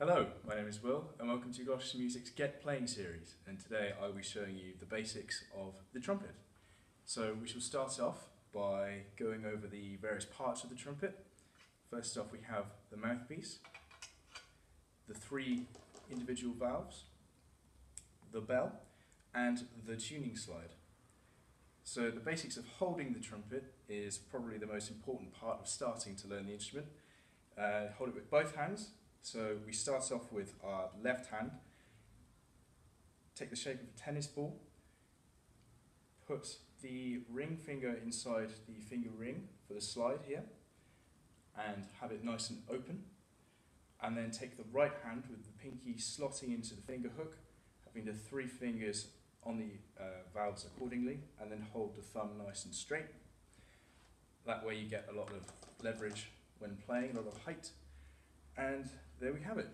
Hello, my name is Will and welcome to Gloucestershire Music's Get Playing series and today I will be showing you the basics of the trumpet. So we shall start off by going over the various parts of the trumpet. First off we have the mouthpiece, the three individual valves, the bell and the tuning slide. So the basics of holding the trumpet is probably the most important part of starting to learn the instrument. Uh, hold it with both hands so we start off with our left hand, take the shape of a tennis ball, put the ring finger inside the finger ring for the slide here, and have it nice and open. And then take the right hand with the pinky slotting into the finger hook, having the three fingers on the uh, valves accordingly, and then hold the thumb nice and straight. That way you get a lot of leverage when playing, a lot of height, and there we have it.